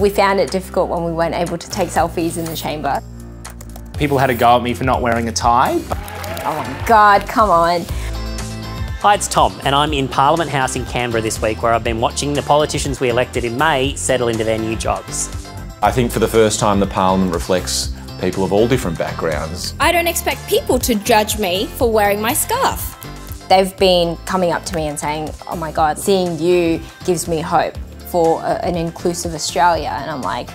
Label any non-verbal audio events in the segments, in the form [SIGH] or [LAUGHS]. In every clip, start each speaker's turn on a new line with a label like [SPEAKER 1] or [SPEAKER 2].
[SPEAKER 1] We found it difficult when we weren't able to take selfies in the chamber.
[SPEAKER 2] People had a go at me for not wearing a tie.
[SPEAKER 1] Oh my God, come on.
[SPEAKER 3] Hi, it's Tom, and I'm in Parliament House in Canberra this week where I've been watching the politicians we elected in May settle into their new jobs.
[SPEAKER 4] I think for the first time the Parliament reflects people of all different backgrounds.
[SPEAKER 5] I don't expect people to judge me for wearing my scarf.
[SPEAKER 1] They've been coming up to me and saying, oh my God, seeing you gives me hope for a, an inclusive Australia. And I'm like,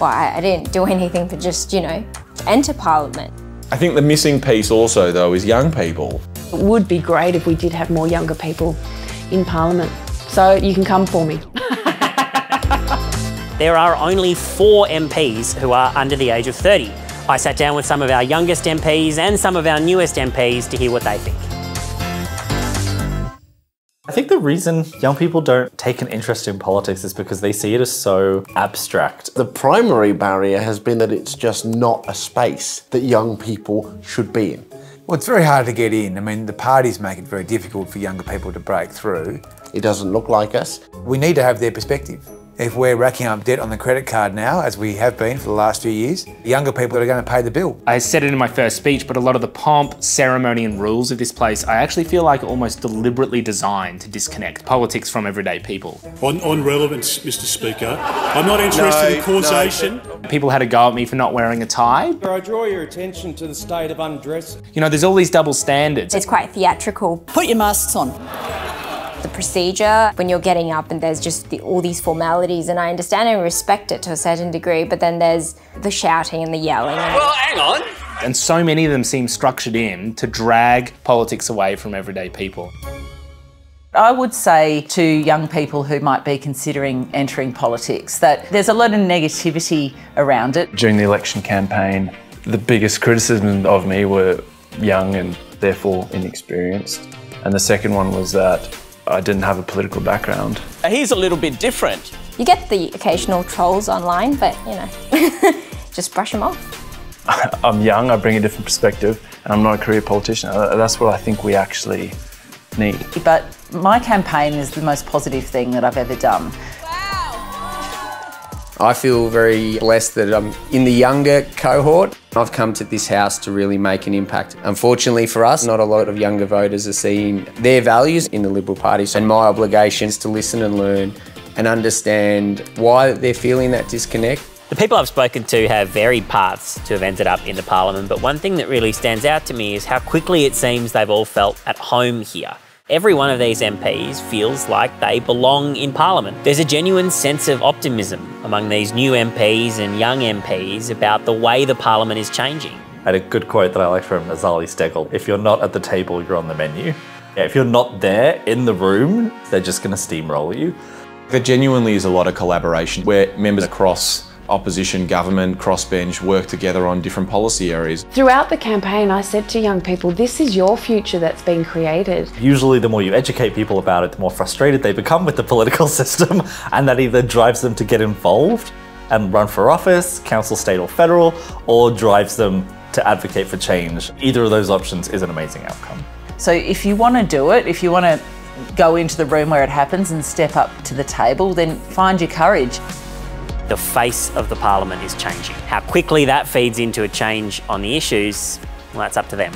[SPEAKER 1] well, I, I didn't do [LAUGHS] anything but just, you know, enter Parliament.
[SPEAKER 4] I think the missing piece also, though, is young people.
[SPEAKER 6] It would be great if we did have more younger people in Parliament. So you can come for me. [LAUGHS]
[SPEAKER 3] There are only four MPs who are under the age of 30. I sat down with some of our youngest MPs and some of our newest MPs to hear what they think.
[SPEAKER 7] I think the reason young people don't take an interest in politics is because they see it as so abstract.
[SPEAKER 8] The primary barrier has been that it's just not a space that young people should be in.
[SPEAKER 9] Well, it's very hard to get in. I mean, the parties make it very difficult for younger people to break through.
[SPEAKER 8] It doesn't look like us.
[SPEAKER 9] We need to have their perspective. If we're racking up debt on the credit card now, as we have been for the last few years, younger people are going to pay the bill.
[SPEAKER 2] I said it in my first speech, but a lot of the pomp, ceremony, and rules of this place, I actually feel like almost deliberately designed to disconnect politics from everyday people.
[SPEAKER 10] On, on relevance, Mr. Speaker, I'm not interested
[SPEAKER 11] No,
[SPEAKER 10] in causation.
[SPEAKER 2] People had a go at me for not wearing a tie.
[SPEAKER 11] I draw your attention to the state of undress.
[SPEAKER 2] You know, there's all these double standards.
[SPEAKER 1] It's quite theatrical.
[SPEAKER 5] Put your masks on.
[SPEAKER 1] The procedure, when you're getting up and there's just the, all these formalities, and I understand and respect it to a certain degree, but then there's the shouting and the yelling. And
[SPEAKER 2] Well, hang on. And so many of them seem structured in to drag politics away from everyday people.
[SPEAKER 12] I would say to young people who might be considering entering politics that there's a lot of negativity around it.
[SPEAKER 13] During the election campaign, the biggest criticism of me were young and therefore inexperienced. And the second one was that I didn't have a political background.
[SPEAKER 14] He's a little bit different.
[SPEAKER 1] you get the occasional trolls online, but you know, [LAUGHS] just brush them off. [LAUGHS]
[SPEAKER 13] I'm young, I bring a different perspective, and I'm not a career politician. Uh, That's what I think we actually need.
[SPEAKER 12] But my campaign is the most positive thing that I've ever done.
[SPEAKER 15] I feel very blessed that I'm in the younger cohort. I've come to this house to really make an impact. Unfortunately for us, not a lot of younger voters are seeing their values in the Liberal Party. And my obligation is to listen and learn and understand why they're feeling that disconnect.
[SPEAKER 3] The people I've spoken to have varied paths to have ended up in the Parliament, but one thing that really stands out to me is how quickly it seems they've all felt at home here. Every one of these MPs feels like they belong in Parliament. There's a genuine sense of optimism among these new MPs and young MPs about the way the Parliament is changing.
[SPEAKER 7] I had a good quote that I like from Zali Steggall. If you're not at the table, you're on the menu. Yeah, if you're not there in the room, they're just going to steamroll you.
[SPEAKER 4] There genuinely is a lot of collaboration where members across opposition, government, crossbench work together on different policy areas.
[SPEAKER 6] Throughout the campaign, I said to young people, this is your future that's been created.
[SPEAKER 7] Usually, the more you educate people about it, the more frustrated they become with the political [LAUGHS] system, and that either drives them to get involved and run for office, council, state, or federal, or drives them to advocate for change. Either of those options is an amazing outcome.
[SPEAKER 12] So if you want to do it, if you want to go into the room where it happens and step up to the table, then find your courage.
[SPEAKER 3] The face of the Parliament is changing. How quickly that feeds into a change on the issues, well, that's up to them.